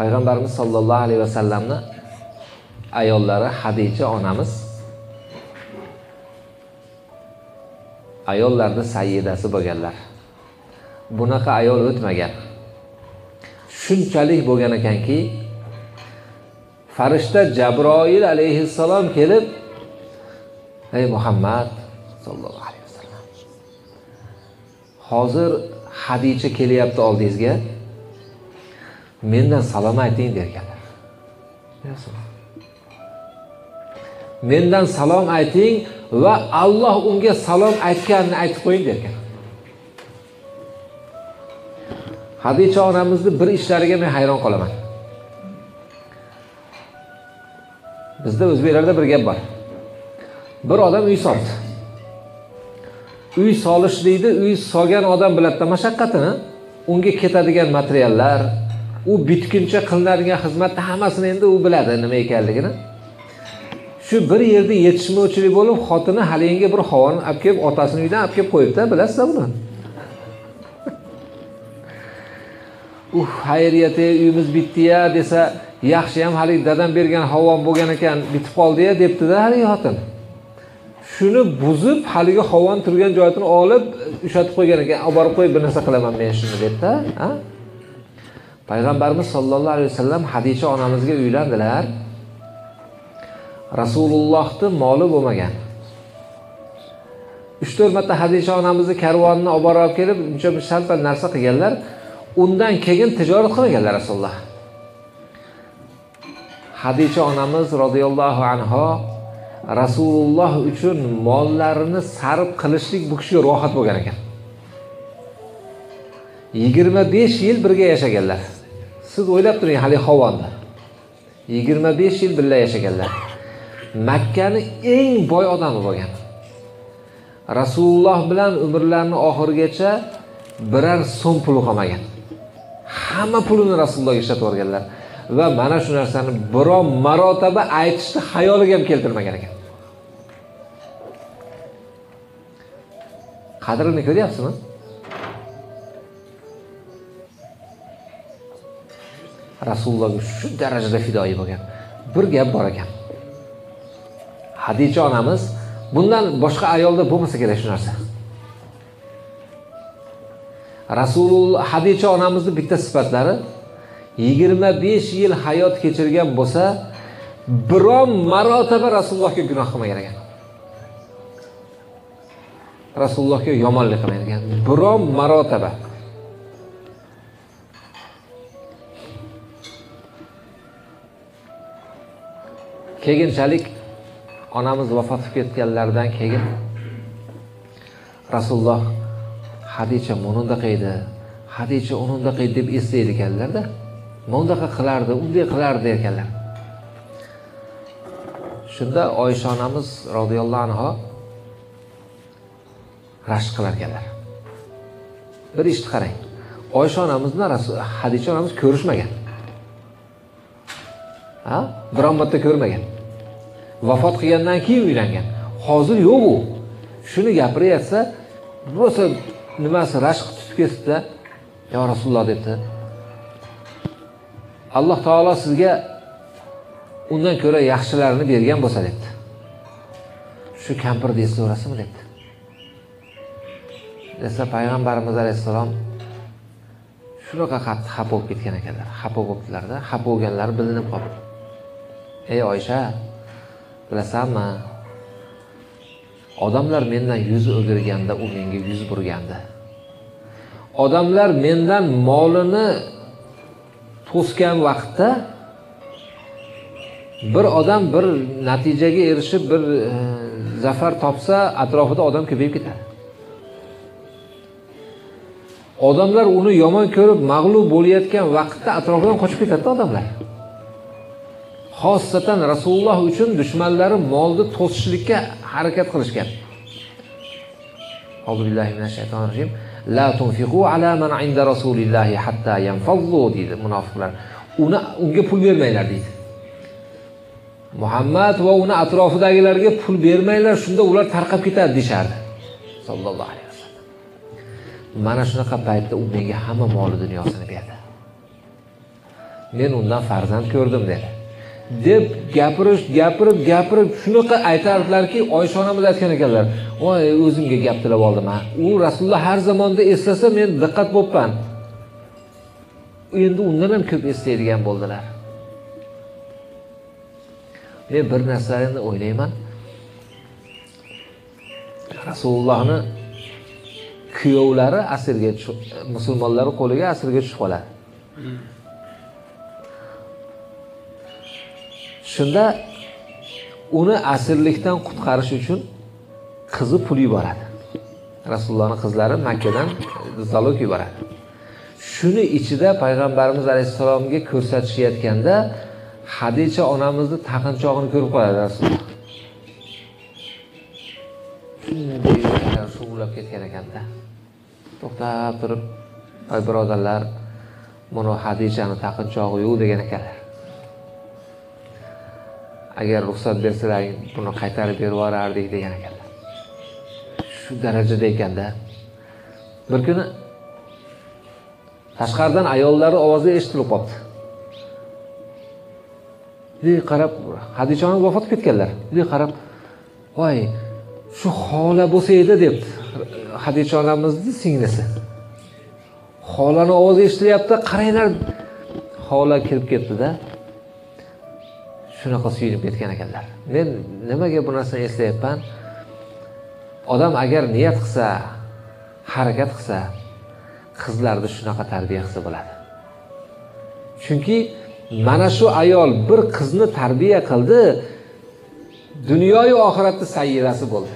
payg'ambarimiz sollallohu alayhi vasallamni ayollari hadicha onamiz. Ayollarni sayyidasi bo'lganlar. Bunaqa ayol o'tmagan. Shunchalik bo'lgan ekanki farishta jabroil alayhissalom kelib ey muhammad sollallohu alayhi vasallam hozir hadicha kelyapti oldingizga. Mendan salom ayting derganlar mendan salom ayting va alloh unga salom aytganini aytib qo'ying derkan hadicha onamizni bir ishlariga men hayron qolaman. Bizda o'zbeklarda bir gap bor. Bir odam uy soldi. Uy solishlikni uy solgan odam biladida mashaqqatini unga ketadigan materiallar u bitguncha qilinadigan xizmatni hammasini endi u biladi nima ekanligini. Shu bir yerda yetishmovchilik bo'lib xotini haligi bir havoni olib kelib otasini uyidan olib kelib qo'yibdi bilasizlar buni. Uh xayriyat uyimiz bitdiya desa yaxshi ham haligi dadam bergan havon bo'lgan ekan bitib qoldiya debdida haligi xotin. Shuni buzib haligi havon turgan joyini olib ushlatib qo'ygan ekan olib borib qo'yib bir narsa qilaman men shuni debda payg'ambarimiz sollallohu alayhi vasallam hadisha onamizga uylandilar. Rasulullohni moli bo'lmagan. Uch to'rt marta hadisha onamizni karvonini olib borib kelib uncha sal narsa qilganlar undan keyin tijorat qilmaganlar rasululloh. Hadisha onamiz roziyallohu anho rasululloh uchun mollarini sarf qilishlik bu kishiga rohat bo'lgan ekan. Yigirma besh yil birga yashaganlar. Siz o'ylab turing haligi havonni yigirma besh yil birga yashaganlar. Makkani eng boy odami bo'lgan. Rasululloh bilan umrlarini oxirigacha biror so'm puli qolmagan. Hamma pulini rasulullohga ishlatib yuborganlar va mana shu narsani biron marotaba aytishni xayoliga ham keltirmagan ekan. Qadrini ko'ryapsizmi? Rasulullohga shu darajada fidoyi bo'lgan. Bir gap bor ekan. Hadicha onamiz bundan boshqa ayolda bo'lmasa kerak shu narsa. Rasululloh hadicha onamizni bitta sifatlari yigirma besh yil hayot kechirgan bo'lsa biron marotaba rasulullohga gunoh qilmagan ekan. Rasulullohga yomonlik qilmagan ekan. Biron marotaba. Keyinchalik onamiz vafot etib ketganlaridan keyin rasululloh hadicha bunaqa edi hadicha unaqa edi deb eslaydi ekanlarda bunaqa qilardi unday qilardi ekanlar shunda oysha onamiz roziyallohu anho rashk qilar ekanlar bir ishni qarang oysha onamiz bilan hadicha onamiz ko'rishmagan. Ha? Biron marta ko'rmagan. Vafot qilgandan keyin uylangan. Hozir yo'q u. Shuni gapirayotsa rosa nimasi rashq tutib ketibdida? Yo rasululloh debdi. Alloh taolo sizga undan ko'ra yaxshilarini bergan bo'lsa debdi. Shu kampirni eslayverasizmi debdi. Desa payg'ambarimiz alayhissalom shunaqa qattiq xafa bo'lib ketgan ekanlar. Xafa bo'libdilarda. Xafa bo'lganlari bilinib qolibdi ey oysha bilasanmi odamlar mendan yuz o'girganda u menga yuz burgandi. Odamlar mendan molini to'sgan vaqtda bir odam bir natijaga erishib bir e, zafar topsa atrofida odam ko'payib ketadi. Odamlar uni yomon ko'rib mag'lub bo'layotgan vaqtda atrofidan qochib ketadida odamlar. Xossatan rasululloh uchun dushmanlari molni to'sishlikka harakat qilishgan. Rojim la tunfiqu ala man inda rasulillahi hatta yanfazzu deydi munofiqlar. Uni unga pul bermanglar deydi. Muhammad va uni atrofidagilarga pul bermanglar shunda ular tarqab ketadi deyishardi. Sallallohu alayhi vasallam. Mana shunaqa paytda u menga hamma moli dunyosini berdi. Men undan farzand ko'rdim dedi. Deb gapirish gapirib gapirib shunaqa aytardilarki oysha onamiz aytgan ekanlar voy o'zimga gap tilab oldim ha. U rasululloh har zamonda eslasa men diqqat bo'libman endi undan ham ko'p eslaydigan bo'ldilar. Men bir narsani o'ylayman. Rasulullohni kuyovlari asirga tushib musulmonlarni qo'liga asirga tushib qoladi. Hmm. Shunda uni asirlikdan qutqarish uchun qizi pul yuboradi. Rasulullohni qizlari makkadan zalog yuboradi. Shuni ichida payg'ambarimiz alayhissalomga ko'rsatishayotganda hadicha onamizni taqinchog'ini ko'rib qoladi rasululloh. Shunday shuvlab ketgan ekanda. To'xtab turib ay birodarlar buni hadichani taqinchog'i yo'q degan ekanlar. Agar ruxsat bersalaring buni qaytarib berib yuborardik degan ekanlar shu darajada ekanda bir kuni tashqaridan ayollarni ovozi eshitilib qolibdi. Bunday qarab hadicha onam vafot ketganlar. Bunday qarab voy shu xola bo'lsa edi debdi. Hadicha onamizni singlisi. Xolani ovozi eshitilyapti qaranglar xola kirib ketdida shunaqa suyunib ketgan ekanlar. Men nimaga bu narsani eslayapman? Odam agar niyat qilsa harakat qilsa qizlarni shunaqa tarbiya qilsa bo'ladi. Chunki mana shu ayol bir qizni tarbiya qildi dunyoyu oxiratni sayyidasi bo'ldi.